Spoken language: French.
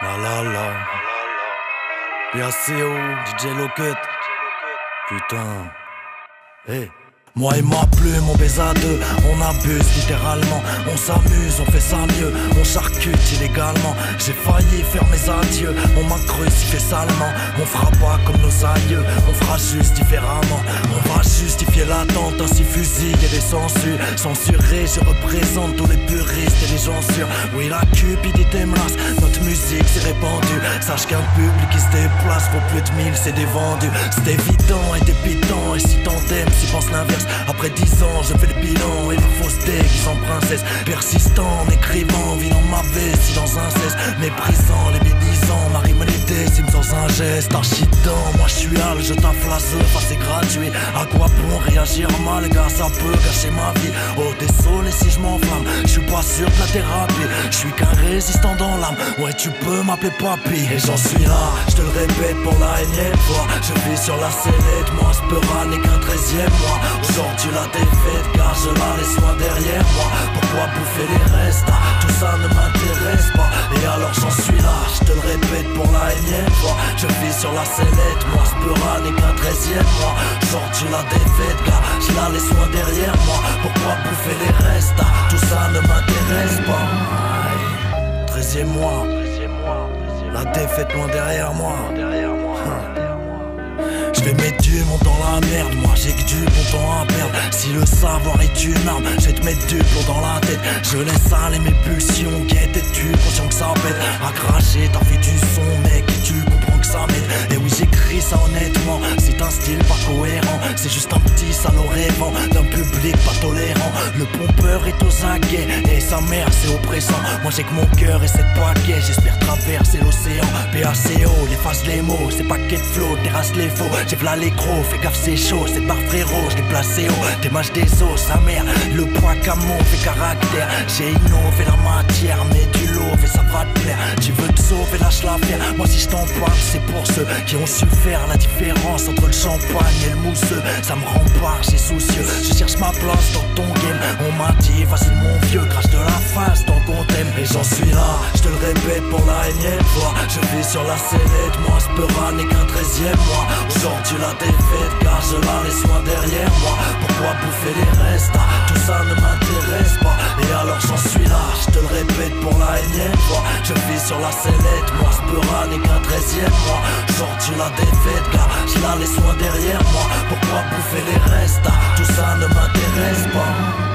La la la. PACO, DJ Locket. Putain. Hey. Moi et ma plume, on baise à deux, on abuse littéralement, on s'amuse, on fait ça mieux, on charcute illégalement. J'ai failli faire mes adieux, on m'a crucifié salement, on fera pas comme nos aïeux, on fera juste différemment. On va justifier l'attente, ainsi et des censures. Censuré, je représente tous les puristes et les gens sûrs. Oui, la cupidité me lasse, notre musique s'est répandue. Sache qu'un public qui se vaut plus de mille, c'est des vendus. C'est évident et dépitant, et si tant t'aimes, si pense l'inverse. Après dix ans, je fais le bilan et les fausses qui sont princesses. Persistant en écrivant, vivant ma vessie dans un cesse. Méprisant les médisants, décime sans un geste. Archident, moi je suis al, je taffe la c'est gratuit. À quoi bon réagir mal, gars, ça peut gâcher ma vie. Oh, désolé si je m'enflamme, je suis pas sûr de la thérapie. Je suis qu'un résistant dans l'âme, ouais, tu peux m'appeler papy. Et j'en suis là, je te le répète pour la énième fois. Je vis sur la sellette, moi, ce n'est qu'un treizième mois. Aujourd'hui la défaite car je la laisse loin derrière énième fois. Je vis sur la sellette, moi ce n'est qu'un treizième mois. Aujourd'hui la défaite car je la laisse loin derrière moi. Pourquoi bouffer les restes Tout ça ne m'intéresse pas. Treizième mois. La défaite loin derrière moi. Je du bon temps à perdre. Si le savoir est une arme, je vais te mettre du plomb dans la tête. Je laisse aller mes pulsions, guette et tu conscient que ça pète. À cracher, t'as fait du son, mec, et tu comprends que ça m'aide. Et oui, j'écris ça honnêtement, c'est un style pas cohérent. C'est juste un petit salaud rêvant d'un public pas tolérant. Le pompeur est aux aguets, et sa mère c'est oppressant. Moi j'ai que mon cœur et cette paquet, j'espère traverser l'océan. PACO, efface les mots, c'est pas de flow, terrasse les faux. J'ai v'là l'écro, fais gaffe c'est chaud, c'est barre frérot, je l'ai placé haut, t'es des os, sa mère, le poids mon fait caractère, j'ai innové la matière, mais du lot, fais ça va te plaire, tu veux te sauver, lâche l'affaire, moi si je t'en c'est pour ceux qui ont su faire la différence entre le champagne et le mousseux, ça me rend pas, j'ai soucieux, je cherche ma place dans ton game, on m'a dit, vas-y mon vieux, crache de la face et j'en suis là, je te le répète pour la énième fois, je vis sur la sellette, moi ce n'est qu'un treizième mois, tu la défaite car je la laisse loin derrière moi. Pourquoi bouffer les restes? Tout ça ne m'intéresse pas. Et alors j'en suis là, je te le répète pour la énième fois. Je vis sur la sellette, moi ce n'est qu'un treizième mois. Tu la défaite car je la laisse loin derrière moi. Pourquoi bouffer les restes? Tout ça ne m'intéresse pas